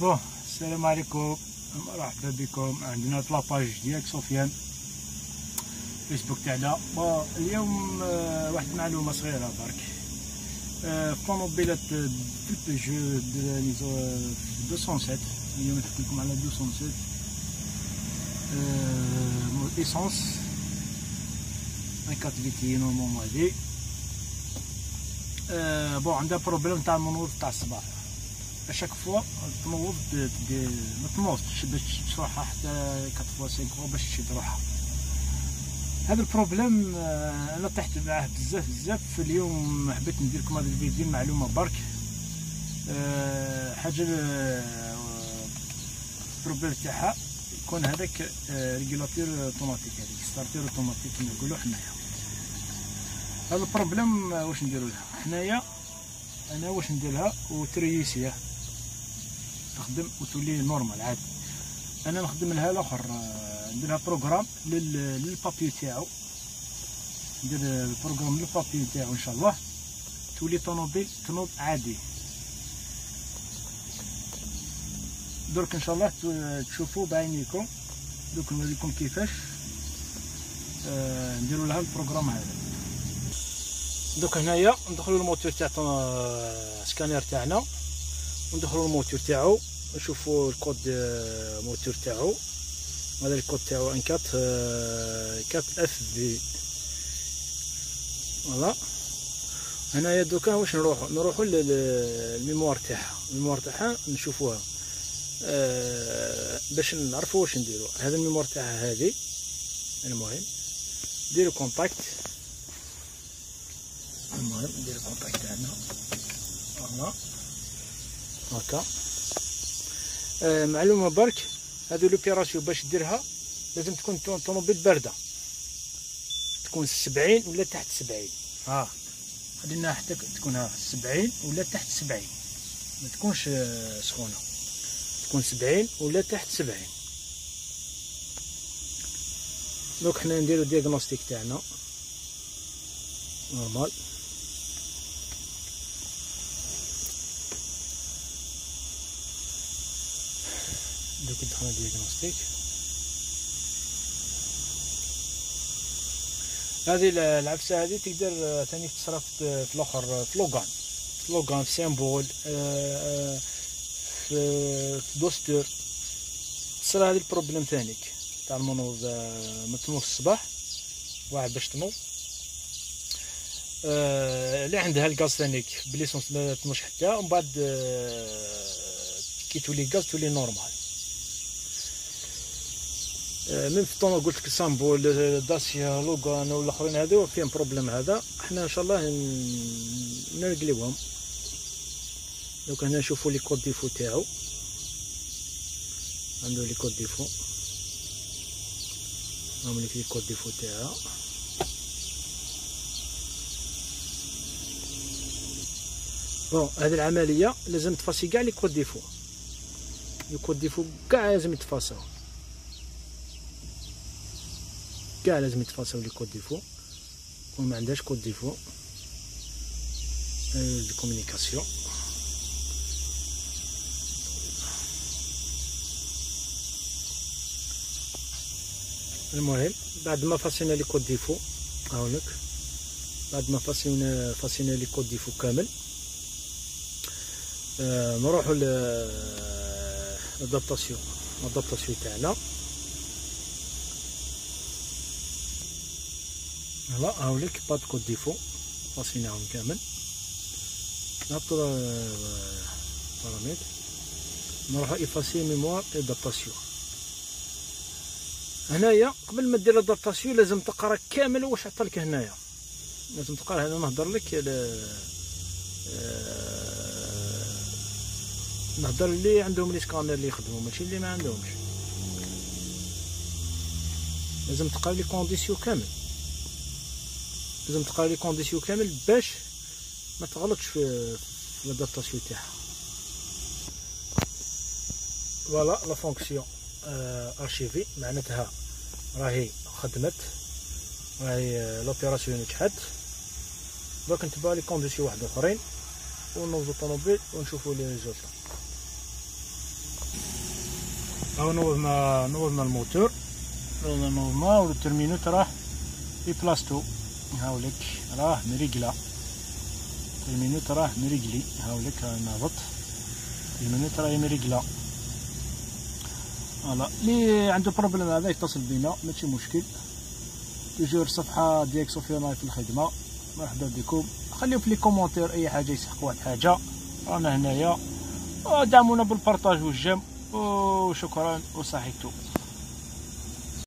Bon السلام عليكم مرحبا بكم عندنا la page ديالك سفيان فيسبوك تاعنا اليوم واحد المعلومه صغيره برك آه، في طوموبيلات بيجو نيزو 207 اليوم نحكي لكم على 207 essence un 4 VTi normalement هادي Bon عندها problème تاع المنوض تاع الصباح à chaque fois تنوض ما تنوضش باش تروحها حتى 4 فوا 5 فوا باش تشد روحها هذا ال problème آه، أنا طحت معاه بزاف بزاف. في اليوم حبيت ندير لكم هذا الفيديو معلومة برك. آه، حاجة ال problème آه، تاعها يكون هذاك régulateur automatique هذيك starter automatique نقولوا حنايا. هذا ال problème واش نديرو لها؟ حنايا أنا واش نديرها وتريسيه تخدم وتولي normal عادي. أنا نخدم لها الآخر نديرها programme لل papillon تاعو. ندير ال programme لل papillon تاعو إن شاء الله. تولي طوموبيل تنوض عادي. درك إن شاء الله تشوفوا بعينيكم دوك نوريكم كيفاش. آه نديروا لها ال programme هذا. دوك هنايا ندخلوا الموتور تاع سكانير تاعنا. وندخلوا الموتور تاعو. نشوفوا ال code moteur تاعو. هذا الكود تاعو N quatre quatre F V. Voilà. هنايا دوكا واش نروحو؟ نروحو لل mémoire تاعها. ال mémoire تاعها نشوفوها. أه باش نعرفو واش نديرو. هذا ال mémoire تاعها هذه. المهم ديرو contact المهم نديرو contact voilà. هكا. معلومة برك. هذو l'opération باش ديرها لازم تكون طوموبيل باردة. تكون سبعين ولا تحت سبعين. ها خلينا حتى تكون سبعين ولا تحت سبعين. ما تكونش آه، سخونة. تكون سبعين ولا تحت سبعين. donc حنا نديرو diagnostic تاعنا. normal. دوك دخلنا diagnostic هذه العفسة هذه تقدر ثاني تصرف في الآخر في لوغان. في لوغان في Symbol آه، آه، في دوستر تصرى هذه ال problème ثانيك تاع المنوض آه، ما تنوض الصباح واحد باش تنوض اللي عندها الغاز ثانيك ب l'essence ما تنوش حتى ومن بعد كي تولي غاز تولي normal. من في طون قلت لك Symbol داسيا لوغان والآخرين هذو فيهم problème هذا. إحنا إن شاء الله نرقليوهم دوك هنا نشوفوا les codes défauts تاعو. عنده les codes défauts. هاهم les codes défauts تاعها bon هذه العملية لازم تفاسي كاع les codes défauts. les codes défauts كاع لازم يتفاساو كاع لازم يتفاصلوا لي كود ديفو. وما عندهاش codes défauts. de communication. المهم بعد ما فاسينا les codes défauts هاولك بعد ما فاسينا فاسينا les codes défauts كامل. آه نروحو l'adaptation l'adaptation تاعنا. Voilà هاوليك pas codes défauts فاسيناهم كامل نهبطو paramètres نروحو effacer mémoire adaptation هنايا قبل ما دير adaptation لازم تقرا كامل واش عطالك هنايا لازم تقرا هنا نهضر لك نهضر اللي عندهم les scanners اللي يخدموا ماشي اللي ما عندهمش لازم تقرا les conditions كامل لازم تقرا les conditions كامل باش ما تغلطش في l'adaptation تاعها. Voilà la fonction achevée معناتها راهي خدمت راهي l'opération نجحت دوك نتبعو les conditions واحد آخرين ونوضو الطوموبيل ونشوفو les résultats هاو نوضنا نوضنا الموتور نوضنا نوضنا وال tour minute راه في بلاصتو هاولك راه مريقلة. ال tour minute راه مريقلي. هاولك راه ناضت ال tour minute راهي مريقلة. Voilà. اللي عنده problème هذا يتصل بينا. ماشي مشكل. toujours الصفحة ديالك سوفيوناي في الخدمة. مرحبا بكم خليو في les commentaires أي حاجة يسحق واحد حاجة. رانا هنايا. دعمونا بالبارطاج والجيم. وشكرا وصحيتو.